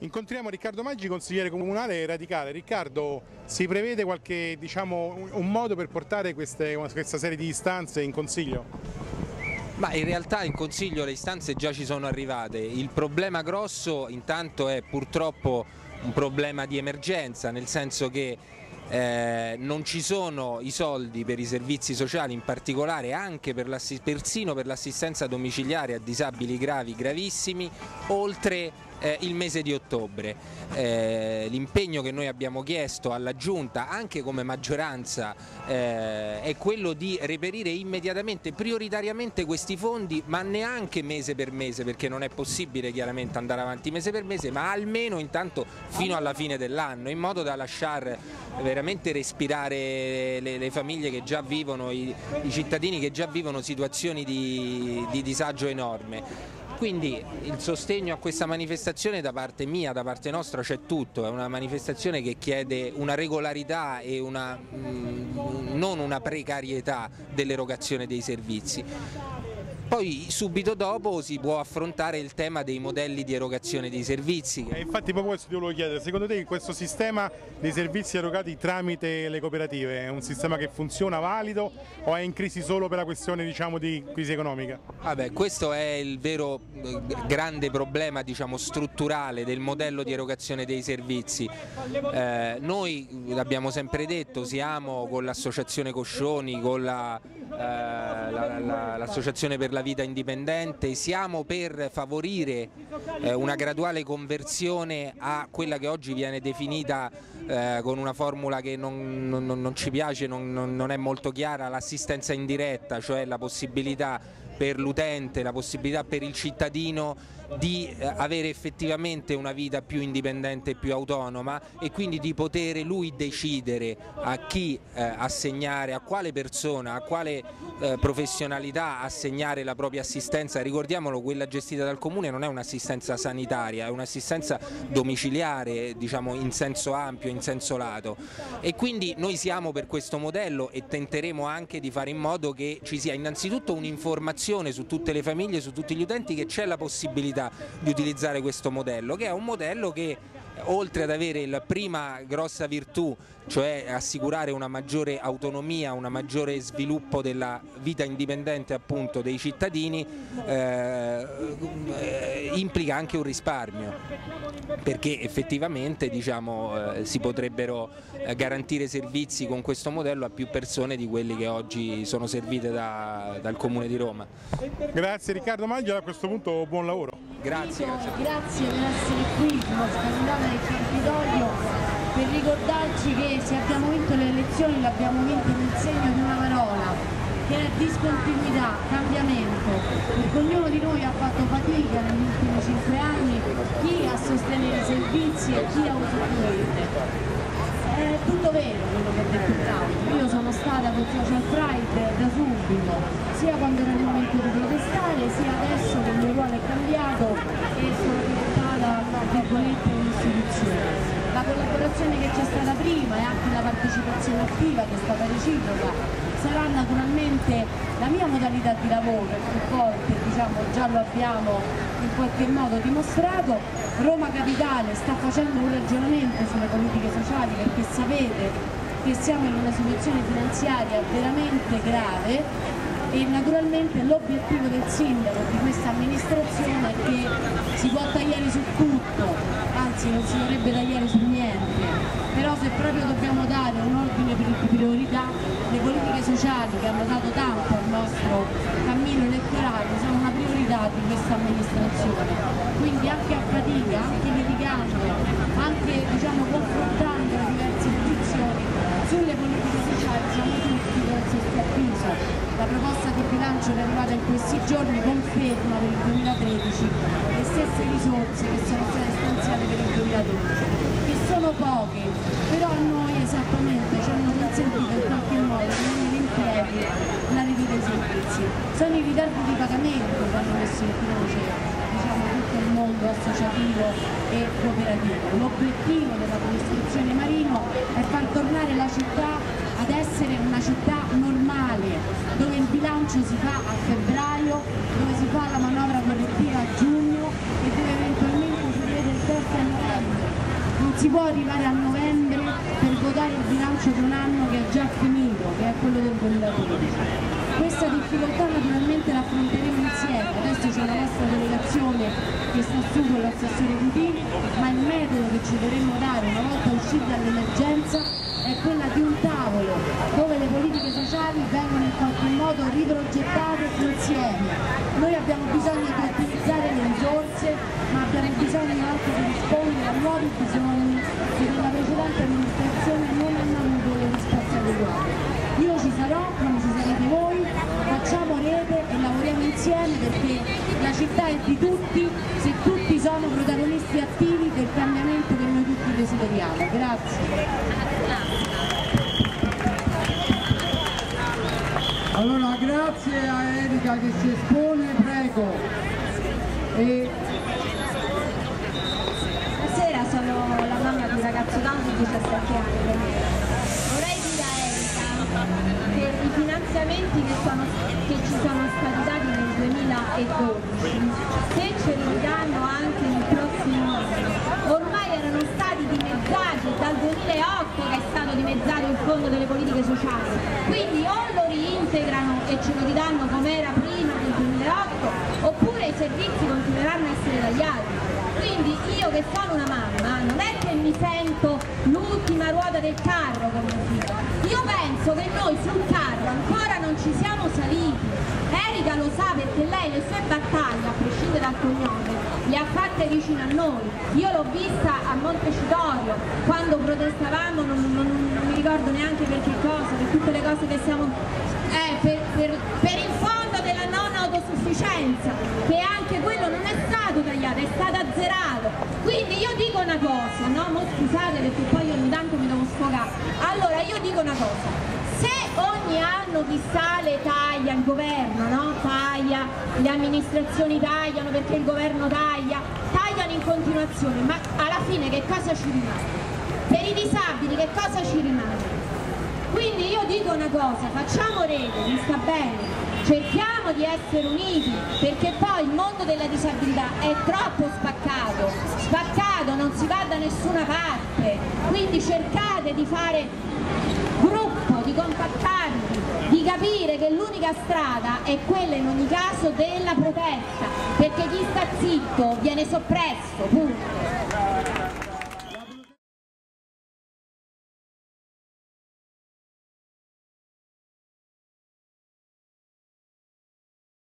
Incontriamo Riccardo Maggi, consigliere comunale radicale. Riccardo, si prevede qualche, diciamo, un modo per portare queste, questa serie di istanze in Consiglio? Ma in realtà in Consiglio le istanze già ci sono arrivate, il problema grosso intanto è purtroppo un problema di emergenza, nel senso che eh, non ci sono i soldi per i servizi sociali, in particolare anche per persino per l'assistenza domiciliare a disabili gravi, gravissimi, oltre eh, il mese di ottobre. Eh, l'impegno che noi abbiamo chiesto alla Giunta, anche come maggioranza, eh, è quello di reperire immediatamente, prioritariamente questi fondi, ma neanche mese per mese, perché non è possibile chiaramente andare avanti mese per mese, ma almeno intanto fino alla fine dell'anno, in modo da lasciare veramente respirare le, le famiglie che già vivono, i, i, cittadini che già vivono situazioni di, di disagio enorme. Quindi il sostegno a questa manifestazione da parte mia, da parte nostra c'è tutto, è una manifestazione che chiede una regolarità e una, mh, non una precarietà dell'erogazione dei servizi. Poi subito dopo si può affrontare il tema dei modelli di erogazione dei servizi. E infatti proprio questo ti volevo chiedere, secondo te questo sistema dei servizi erogati tramite le cooperative è un sistema che funziona valido o è in crisi solo per la questione diciamo, di crisi economica? Vabbè, questo è il vero eh, grande problema diciamo, strutturale del modello di erogazione dei servizi. Eh, noi l'abbiamo sempre detto, siamo con l'associazione Coscioni, con l'associazione la, la, per la vita indipendente, siamo per favorire eh, una graduale conversione a quella che oggi viene definita eh, con una formula che non, non, non ci piace, non, non è molto chiara, l'assistenza indiretta, cioè la possibilità per l'utente, la possibilità per il cittadino di eh, avere effettivamente una vita più indipendente e più autonoma e quindi di poter lui decidere a chi eh, assegnare, a quale persona, a quale eh, professionalità assegnare la propria assistenza. Ricordiamolo, quella gestita dal comune non è un'assistenza sanitaria, è un'assistenza domiciliare diciamo, in senso ampio, in senso lato. E quindi noi siamo per questo modello e tenteremo anche di fare in modo che ci sia innanzitutto un'informazione su tutte le famiglie, su tutti gli utenti che c'è la possibilità di utilizzare questo modello, che è un modello che oltre ad avere la prima grossa virtù, cioè assicurare una maggiore autonomia, un maggiore sviluppo della vita indipendente appunto dei cittadini, eh, implica anche un risparmio, perché effettivamente diciamo, eh, si potrebbero eh, garantire servizi con questo modello a più persone di quelli che oggi sono servite da, dal Comune di Roma. Grazie Riccardo Maggio, a questo punto buon lavoro. Grazie. Grazie per essere qui, ospitata del Campidoglio, per ricordarci che se abbiamo vinto le elezioni l'abbiamo vinto nel segno di una parola, che è discontinuità, cambiamento, perché ognuno di noi ha fatto fatica negli ultimi cinque anni, chi a sostenere i servizi e chi a usufruirne. È tutto vero quello che ha detto Claudio, io sono stata con Social Pride da subito, sia quando era il momento di protestare, stata prima e anche la partecipazione attiva che è stata reciproca sarà naturalmente la mia modalità di lavoro, più volte diciamo, già lo abbiamo in qualche modo dimostrato, Roma Capitale sta facendo un ragionamento sulle politiche sociali perché sapete che siamo in una situazione finanziaria veramente grave e naturalmente l'obiettivo del sindaco di questa amministrazione è che si può tagliare su tutto, anzi non si dovrebbe tagliare su però se proprio dobbiamo dare un ordine di priorità, le politiche sociali che hanno dato tanto al nostro cammino elettorale sono una priorità di questa amministrazione, quindi anche a fatica, anche litigando, anche diciamo, confrontando le diverse posizioni sulle politiche sociali siamo tutti con stesso avviso. La proposta di bilancio che è arrivata in questi giorni conferma per il 2013 le stesse risorse che sono state stanziate per il 2012, che sono poche, però a noi esattamente ci hanno consentito in qualche modo di venire in piedi la rete dei servizi. Sono i ritardi di pagamento che hanno messo in croce diciamo, tutto il mondo associativo e cooperativo. L'obiettivo della costruzione Marino è far tornare la città ad essere una città normale, dove il bilancio si fa a febbraio, dove si fa la manovra correttiva a giugno e dove eventualmente si vede il terzo anno si può arrivare a novembre per votare il bilancio di un anno che è già finito, che è quello del 2012. Questa difficoltà naturalmente la affronteremo insieme, adesso c'è la nostra delegazione che sta su con l'assessore Putini, ma il metodo che ci dovremmo dare una volta usciti dall'emergenza è quella di un tavolo dove le politiche sociali vengono in qualche modo riprogettate insieme. Noi abbiamo bisogno di ottimizzare le risorse, ma abbiamo bisogno anche di rispondere a nuovi bisogni nella precedente amministrazione non hanno avuto le risposte adeguate. Io ci sarò, come ci sarete voi, facciamo rete e lavoriamo insieme perché la città è di tutti, se tutti sono protagonisti attivi del cambiamento che noi tutti desideriamo. Grazie. Allora grazie a Erika che si espone, prego. E Buonasera, sono la mamma di un ragazzo down di 17 anni. Vorrei dire a Erika che i finanziamenti che, sono- che ci sono stati dati nel 2012, se ce li ridanno anche nel prossimo anno, ormai erano stati dimezzati dal 2008 che è stato dimezzato il fondo delle politiche sociali. Quindi o lo reintegrano e ce lo ridanno come era prima del 2008, oppure i servizi continueranno a essere tagliati. Quindi io che sono una mamma non è che mi sento l'ultima ruota del carro come figlio. Io penso che noi sul carro ancora non ci siamo saliti. Erika lo sa perché lei le sue battaglie, a prescindere dal cognome, le ha fatte vicino a noi. Io l'ho vista a Montecitorio quando protestavamo, non, non- non mi ricordo neanche per che cosa, per tutte le cose che siamo... Eh, per, per- per il fondo della non autosufficienza, che anche quello non tagliato, è stato azzerato. Quindi io dico una cosa, no? Mo scusate perché poi ogni tanto mi devo sfogare. Allora io dico una cosa, se ogni anno chi sale taglia il governo, no? Taglia, le amministrazioni tagliano perché il governo taglia, tagliano in continuazione, ma alla fine che cosa ci rimane? Per i disabili che cosa ci rimane? Quindi io dico una cosa, facciamo rete, mi sta bene, cerchiamo di essere uniti perché poi il mondo della disabilità è troppo spaccato, spaccato, non si va da nessuna parte, quindi cercate di fare gruppo, di compattarvi, di capire che l'unica strada è quella in ogni caso della protesta, perché chi sta zitto viene soppresso, punto.